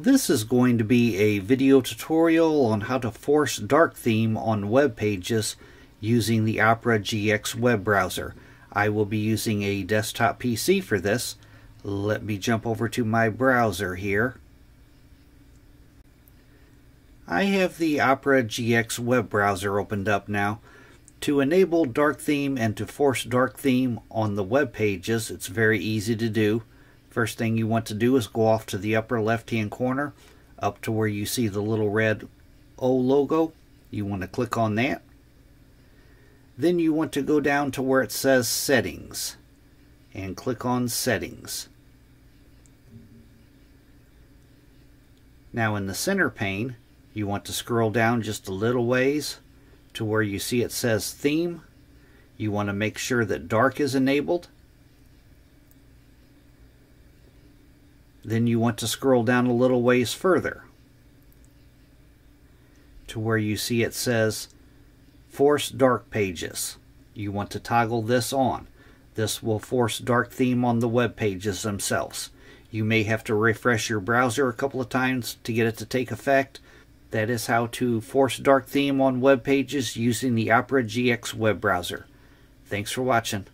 This is going to be a video tutorial on how to force dark theme on web pages using the Opera GX web browser. I will be using a desktop PC for this. Let me jump over to my browser here. I have the Opera GX web browser opened up now. To enable dark theme and to force dark theme on the web pages, it's very easy to do. First thing you want to do is go off to the upper left hand corner up to where you see the little red O logo. You want to click on that. Then you want to go down to where it says settings and click on settings. Now in the center pane you want to scroll down just a little ways to where you see it says theme. You want to make sure that dark is enabled Then you want to scroll down a little ways further to where you see it says Force Dark Pages. You want to toggle this on. This will force dark theme on the web pages themselves. You may have to refresh your browser a couple of times to get it to take effect. That is how to force dark theme on web pages using the Opera GX web browser. Thanks for watching.